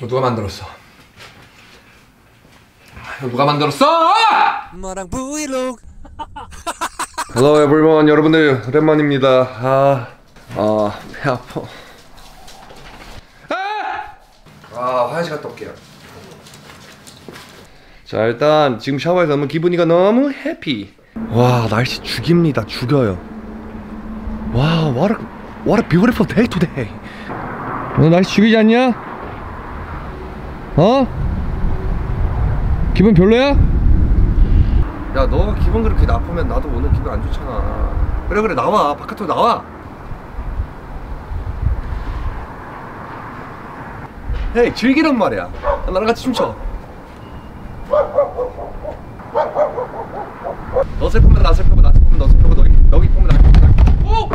이거 누가 만들었어? 이거 누가 만들었어? 엄마랑 브이로그. Hello everyone. 여러분들 오랜만입니다. 아, 아, 배 아파. 아! 아 화장실 갔다 올게요. 자 일단 지금 샤워해서 너무 기분이가 너무 해피. 와 날씨 죽입니다. 죽여요. 와 what a, what a beautiful day today. 오늘 날씨 죽이지 않냐? 어? 기분 별로야? 야 너가 기분 그렇게 나쁘면 나도 오늘 기분 안 좋잖아. 그래 그래 나와. 바깥으로 나와. 헤이 즐기란 말이야. 나랑 같이 춤춰. 너 슬프면 나 슬프고 나 슬프면 너 슬프고 너, 기- 너 기쁘면 나 기쁘고 나 기쁘고 오!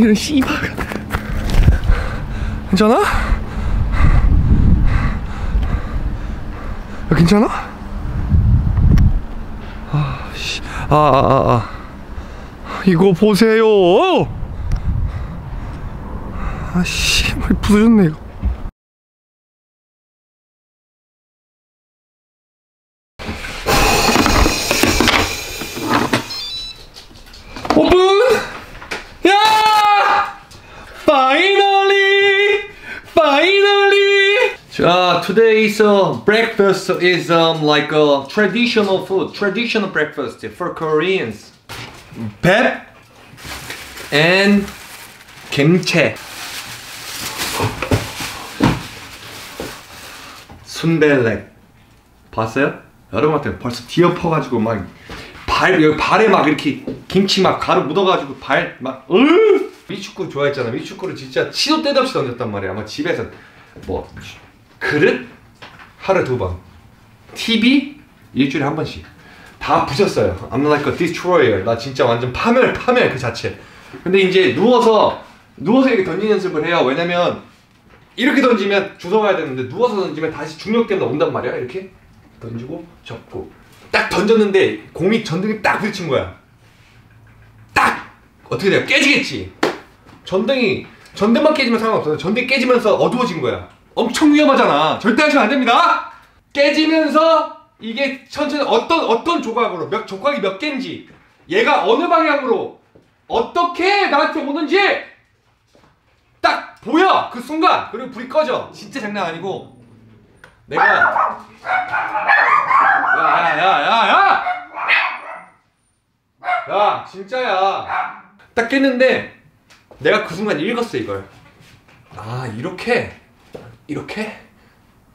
이런 씨발 괜찮아? 야, 괜찮아? 아, 씨. 아, 아, 아, 아. 이거 보세요. 아, 씨, 말 부서졌네, 이거. 오픈! 야! Finally! 자, today's uh, breakfast is um, like a traditional food, traditional breakfast for Koreans. Pep and kimchi. 순벨렉 봤어요? 여러분한테 벌써 뒤엎어가지고 막 발, 여기 발에 막 이렇게 김치 막 가루 묻어가지고 발 막, 으! 미축구 좋아했잖아. 미축구를 진짜 치도 때도 없이 던졌단 말이야. 아마 집에서 뭐, 그릇? 하루에 두 번. TV? 일주일에 한 번씩. 다 부셨어요. I'm like a destroyer. 나 진짜 완전 파멸, 파멸 그 자체. 근데 이제 누워서, 누워서 이렇게 던지는 연습을 해요. 왜냐면, 이렇게 던지면 주워와야 되는데, 누워서 던지면 다시 중력 때문에 온단 말이야. 이렇게. 던지고, 접고. 딱 던졌는데, 공이 전등에 딱 부딪힌 거야. 딱! 어떻게 돼요? 깨지겠지? 전등이, 전등만 깨지면 상관없어요. 전등이 깨지면서 어두워진 거야. 엄청 위험하잖아. 절대 하시면 안 됩니다! 깨지면서, 이게 천천히 어떤, 어떤 조각으로, 몇, 조각이 몇 개인지, 얘가 어느 방향으로, 어떻게 나한테 오는지, 딱 보여! 그 순간! 그리고 불이 꺼져. 진짜 장난 아니고, 내가, 야야야야야! 야 진짜야. 딱 깼는데 내가 그 순간 읽었어 이걸. 아 이렇게 이렇게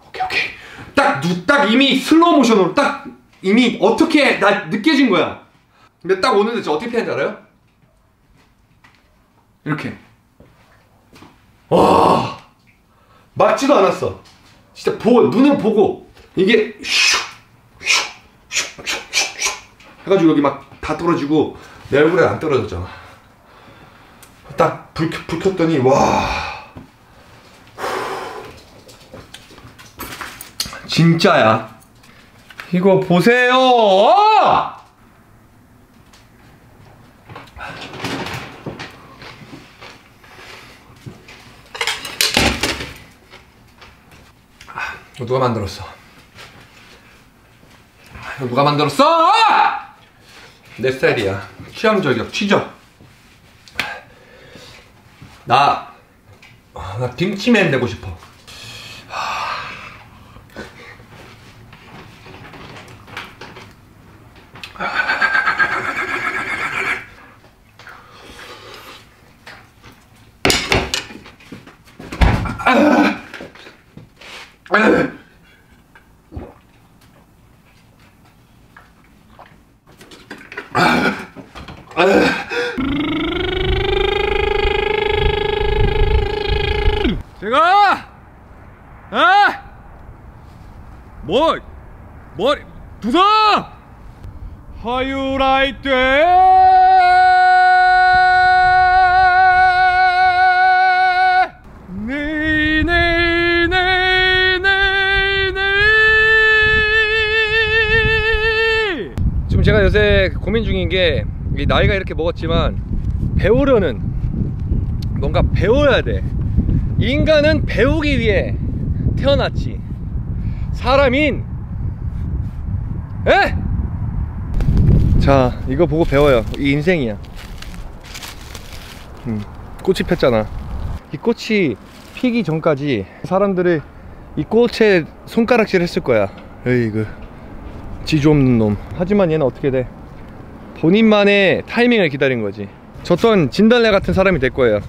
오케이 오케이 딱딱 이미 슬로우 모션으로 딱 이미 어떻게 나 느껴진 거야. 근데 딱 오는데 저 어떻게 피하는지 알아요? 이렇게. 와 맞지도 않았어. 진짜 보 눈을 보고 이게 슉 해가지고 여기 막 다 떨어지고 내 얼굴에 안 떨어졌잖아. 딱 불 불 켰더니 와 진짜야. 이거 보세요. 이거 누가 만들었어? 이거 누가 만들었어? 내 스타일이야. 취향 저격, 취적. 나, 아, 나 김치맨 되고 싶어. 제가 아! 뭐? 뭐? 두성! 하유라이 돼! 고민 중인 게이 나이가 이렇게 먹었지만 배우려는 뭔가 배워야 돼. 인간은 배우기 위해 태어났지. 사람인 에? 자, 이거 보고 배워요. 이 인생이야. 음, 꽃이 폈잖아. 이 꽃이 피기 전까지 사람들이 이 꽃에 손가락질 했을 거야. 에이 그 지주 없는 놈. 하지만 얘는 어떻게 돼? 본인만의 타이밍을 기다린 거지. 저 또한 진달래 같은 사람이 될 거예요.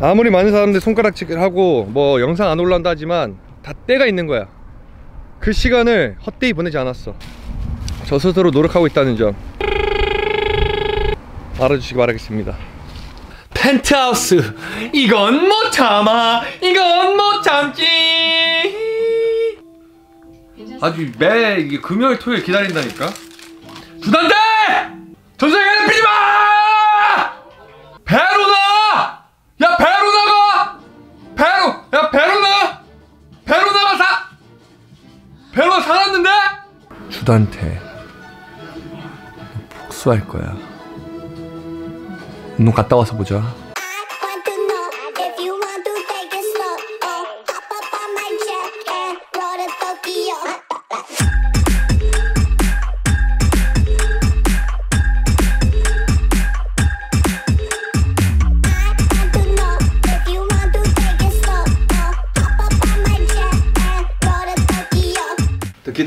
아무리 많은 사람들 손가락질 하고 뭐 영상 안 올라온다 하지만 다 때가 있는 거야. 그 시간을 헛되이 보내지 않았어. 저 스스로 노력하고 있다는 점 알아주시기 바라겠습니다. 펜트하우스 이건 못 참아 이건 못 참지 아주 매 금요일 토요일 기다린다니까 주단대 전생에 피지 마! 베로나! 야 베로나가! 베로 야 베로나! 베로나가 사 베로나 살았는데? 주단태 복수할 거야. 운동 갔다 와서 보자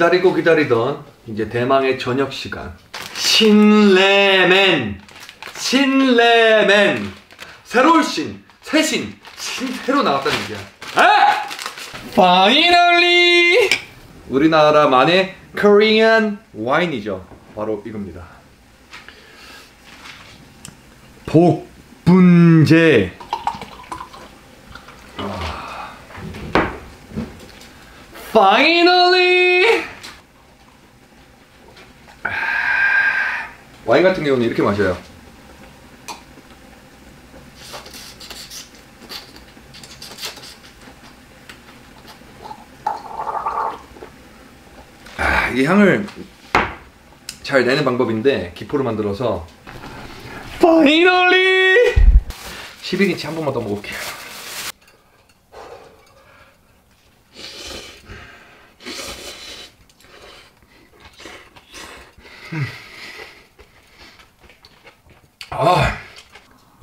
기다리고 기다리던 이제 대망의 저녁 시간. 신레멘. 신레멘. 새로운 신 새신 신 새로 나왔다는 얘기야. 아! 파이널리 우리나라만의 코리안 와인이죠. 바로 이겁니다. 복분제. 파이널리 와인 같은 경우는 이렇게 마셔요. 아, 이 향을 잘 내는 방법인데 기포를 만들어서 파이널리 11인치 한 번만 더 먹을게요.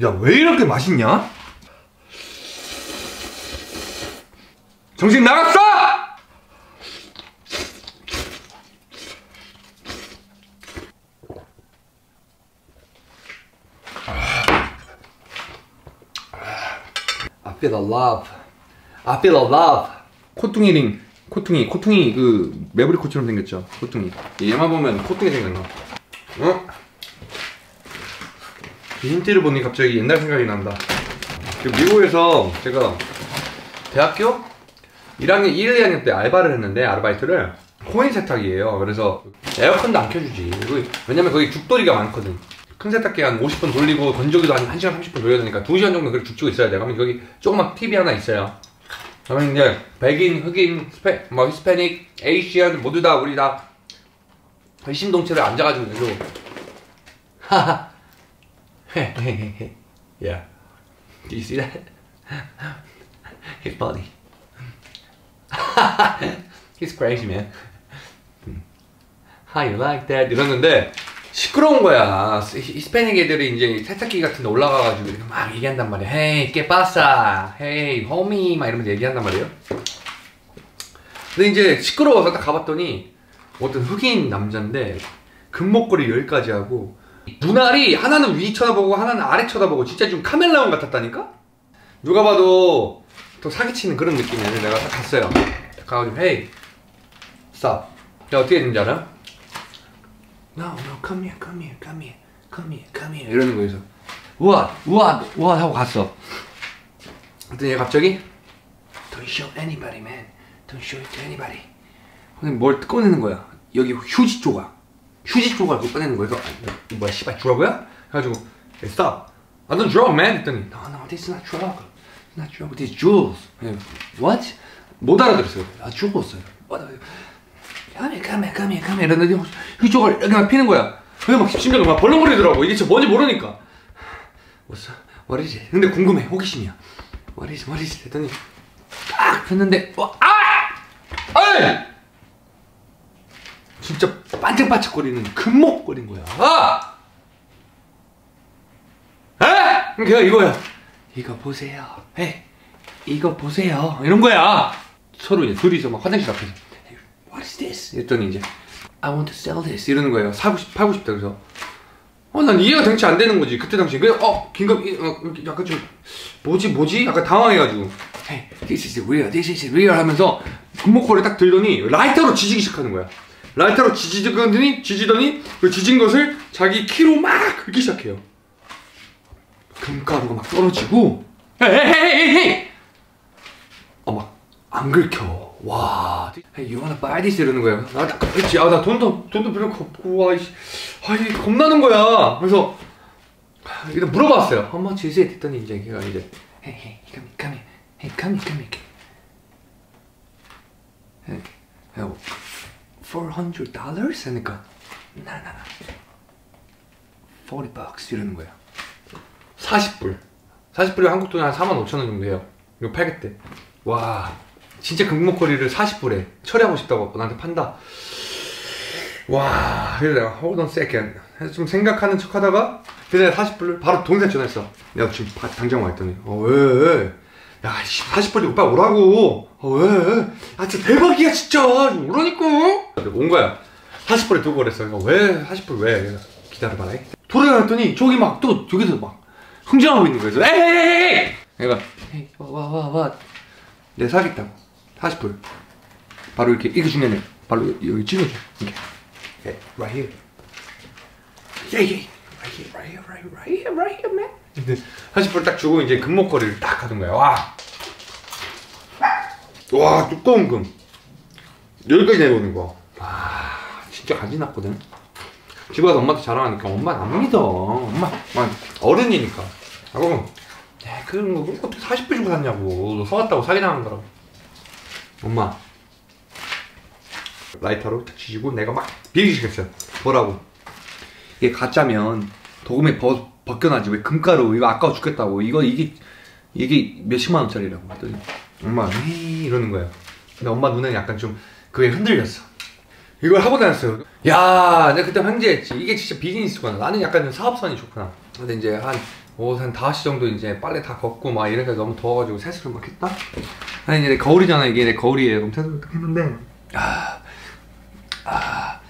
야, 왜 이렇게 맛있냐? 정신 나갔어! I feel a love. I feel a love. 코퉁이 링, 코퉁이, 코퉁이 그 매부리 코처럼 생겼죠. 코퉁이. 얘만 보면 코퉁이 생겼나? 어? 이 힌트를 보니 갑자기 옛날 생각이 난다. 그 미국에서 제가 대학교 1학년 1, 2학년 때 알바를 했는데 아르바이트를 코인 세탁이에요. 그래서 에어컨도 안 켜주지. 왜냐면 거기 죽돌이가 많거든. 큰 세탁기 한 50분 돌리고 건조기도 한 1시간 30분 돌려야 되니까 2시간 정도 그렇게 죽지고 있어야 돼. 그러면 거기 조그만 TV 하나 있어요. 그러면 이제 백인, 흑인, 스페, 뭐 히스패닉, 에이시안 모두 다 우리 다 일심동체를 앉아가지고 하하 yeah. Do you see that? He's funny. He's crazy, man. How you like that? 이러는데 시끄러운 거야. 히- 히스패닉 애들이 이제 세탁기 같은 데 올라가가지고 이렇게 막 얘기한단 말이야. ¿qué pasa? Hey, homie. 막 이러면서 얘기한단 말이에요. 근데 이제 시끄러워서 딱 가봤더니 어떤 흑인 남자인데 금목걸이 여기까지 하고 눈알이 하나는 위 쳐다보고 하나는 아래 쳐다보고 진짜 좀 카멜라온 같았다니까? 누가 봐도 또 사기치는 그런. 그래서 내가 딱 갔어요. 가가지고 헤이 stop. 내가 어떻게 했는지 알아? No, no, come here, come here, come here, come here, come here 이러는 거에서 우와, 우와, 우와 하고 갔어. 그랬더니 얘 갑자기 Don't show anybody, man. Don't show it to anybody. 근데 뭘 꺼내는 거야? 여기 휴지 조각. 휴지 조각을 그거 꺼내는 거야. 그래서 아, 뭐야, 씨발 주라고야? 해가지고 hey, stop. I don't draw, man. 했더니 no, no, this is not drug. Not drug. This is jewels. 예, What? 못 알아들었어요. 아, come here, come here, come here. 이랬는데 휴지 조각을 여기 막 피는 거야. 그게 막 심장이 막 벌렁거리더라고. 이게 진짜 뭔지 모르니까. What's what is it? 근데 궁금해 호기심이야 what is what is? 했더니 딱 폈는데 와, 아! 아이! 진짜 반짝반짝거리는 금목걸인 거야 아! 아! 그냥 이거야 이거 보세요 에 이거 보세요 이런 거야 서로 이제 둘이서 막 화장실 앞에서 What is this? 했더니 이제 I want to sell this 이러는 거예요 사고 싶, 팔고 싶다 그래서 어, 난 이해가 당치 안 되는 거지. 그때 당시. 그냥, 어, 긴급, 이- 어, 약간 좀, 뭐지, 뭐지? 약간 당황해가지고. Hey, this is real, this is real 하면서 금목걸이 딱 들더니 라이터로 지지기 시작하는 거야. 라이터로 지지더니, 지지더니, 그 지진 것을 자기 키로 막 긁기 시작해요. 금가루가 막 떨어지고, 헤이, 헤이! 어, 긁혀. 와. You wanna buy this? 이러는 거예요. 나, 나, 그렇지. 아, 나 돈도, 돈도 별로 없고, 와, 이씨. 아, 이게 겁나는 거야. 그래서, 하, 일단 물어봤어요. How much is it? 했더니 이제 걔가 이제, Hey, hey, come here, come here. Hey, come here, come here. Hey, hey, $400 dollars? 하니까, 나, 나, 나. 40 bucks 이러는 거야. 40불. 40불이 한국 돈한 4만 5천 원 정도 해요. 이거 팔겠대. 와, 진짜 금목걸이를 40불에 처리하고 싶다고 나한테 판다. 와, 그래서 내가 hold on second. 해서 좀 생각하는 척 하다가 내가 40불을 바로 동생 전화했어. 내가 지금 바- 당장 와 있더니 어 왜? 야, 씨, 40불이 오빠 오라고. 어 왜? 아, 진짜 대박이야 진짜. 오라니까. 온 거야. 40불에 두고 그랬어. 왜 40불 왜? 기다려봐라. 돌아갔더니 저기 막 또 저기서 막 흥정하고 있는 거예요. 그래서 에이! 내가 에이, 와, 와, 와, 와. 내가 사겠다고. 40불. 바로 이렇게, 이게 중요해. 바로 여기, 찍어줘. 이렇게. Okay, right here. Yeah, right here, right here, right here, right here, man. 근데 40불 딱 주고 이제 금목걸이를 딱 하던 거야. 와. 와, 두꺼운 금. 여기까지 내려오는 거. 와, 진짜 간지 났거든. 집에 가서 엄마한테 자랑하니까 엄마 안 믿어. 엄마, 어른이니까. 아, 그럼, 야, 그런 거, 그런 거 어떻게 40불 주고 샀냐고. 너 사왔다고 사기당한 거라고. 엄마. 라이터로 딱 지지고 내가 막 비비기 시작했어요. 보라고. 이게 가짜면 도금에 벗, 벗겨나지. 왜 금가루, 이거 아까워 죽겠다고. 이거, 이게, 이게 몇십만 원짜리라고. 하더니 엄마, 에이, 이러는 거예요. 근데 엄마 눈에는 약간 좀 그게 흔들렸어. 이걸 하고 다녔어요. 야, 내가 그때 황제했지. 이게 진짜 비즈니스구나. 나는 약간 좀 사업선이 좋구나. 근데 이제 한, 오, 한 5시 정도 이제 빨래 다 걷고 막 이래서 너무 더워가지고 세수를 막 했다? 아니, 이제 거울이잖아. 이게 내 거울이에요. 그럼 세수를 딱 했는데, 아, 아,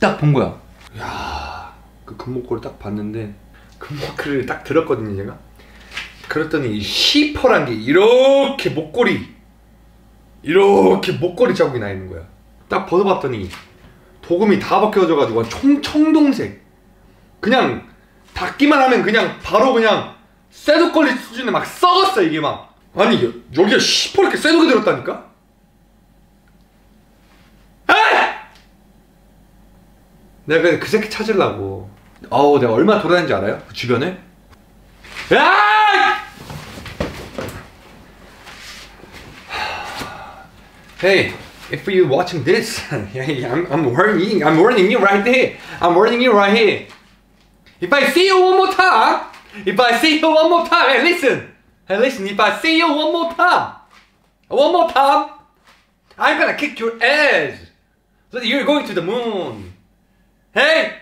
딱 본 거야. 야, 그 금목걸이 딱 봤는데, 금목걸이를 딱 들었거든요, 제가. 그랬더니 이 시퍼란 게 이렇게 목걸이 이렇게 목걸이 자국이 나 있는 거야. 딱 벗어봤더니 도금이 다 벗겨져가지고 청 청동색. 그냥 닿기만 하면 그냥 바로 그냥 쇠독걸리 수준에 막 썩었어 이게 막. 아니 여- 여기가 시퍼렇게 쇠독이 들었다니까? 아! 내가 그 새끼 찾으려고. 어우 내가 얼마 돌아다니는지 알아요? 그 주변에? 야! Hey, if you're watching this, hey, I'm, I'm warning, I'm warning you right here. I'm warning you right here. If I see you one more time, if I see you one more time, hey, listen, hey, listen. If I see you one more time, one more time, I'm gonna kick your ass. So you're going to the moon. Hey,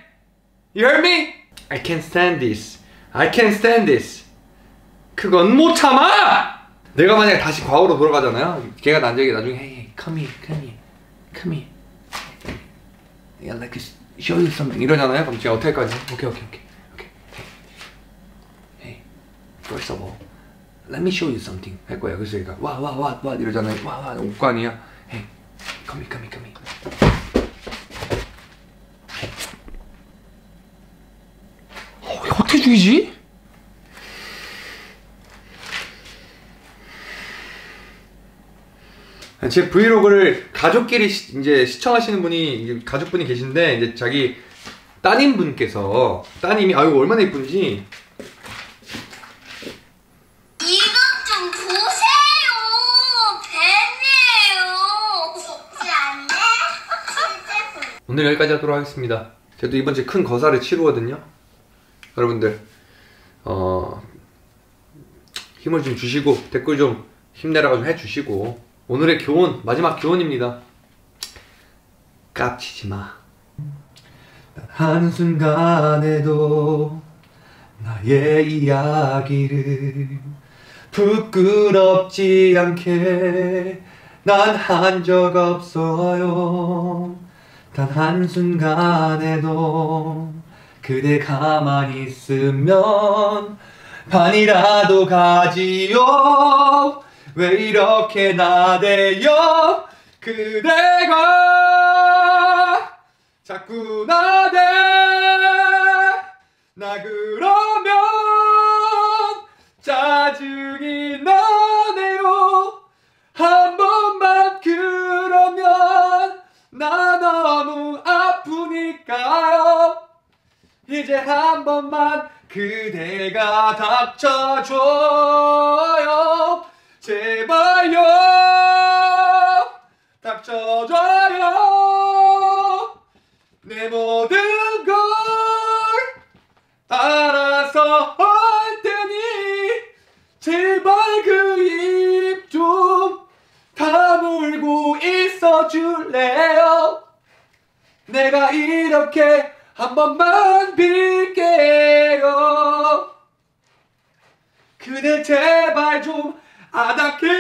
You heard me? I can't stand this. I can't stand this. 그건 못 참아! 내가 만약에 다시 과거로 돌아가잖아요. 걔가 나중에 나중에 hey, hey, come here, come here, come here. Yeah, like show you something 이러잖아요. 그럼 제가 어떻게 할까요? 오케이, 오케이, 오케이, 오케이. Hey, first of all, let me show you something 할 거예요. 그래서 얘가 와, 와, 와, 와 이러잖아요. 와, 와, 옷관이야. Hey, come here, come here, come here. 어, 이거 어떻게 죽이지? 제 브이로그를 가족끼리 시- 이제 시청하시는 분이 가족분이 계신데 이제 자기 따님 분께서 따님이 아유 얼마나 예쁜지 이것 좀 보세요. 뱀이에요. 쉽지 않네. 오늘 여기까지 하도록 하겠습니다. 또 이번 주에 큰 거사를 치르거든요. 여러분들 어 힘을 좀 주시고 댓글 좀 힘내라고 좀 해주시고 오늘의 교훈 마지막 교훈입니다. 깝치지 마. 한순간에도 나의 이야기를 부끄럽지 않게 난 한 적 없어요. 단 한순간에도 그대 가만히 있으면 반이라도 가지요. 왜 이렇게 나대요? 그대가 자꾸 나대 나그 번만 그대가 닥쳐줘요. 제발요. 닥쳐줘요. 내 모든 걸 알아서 할 테니 제발 그 입 좀 다물고 있어 줄래요? 내가 이렇게 한 번만 빌게요. 그대 제발 좀 아닥해줘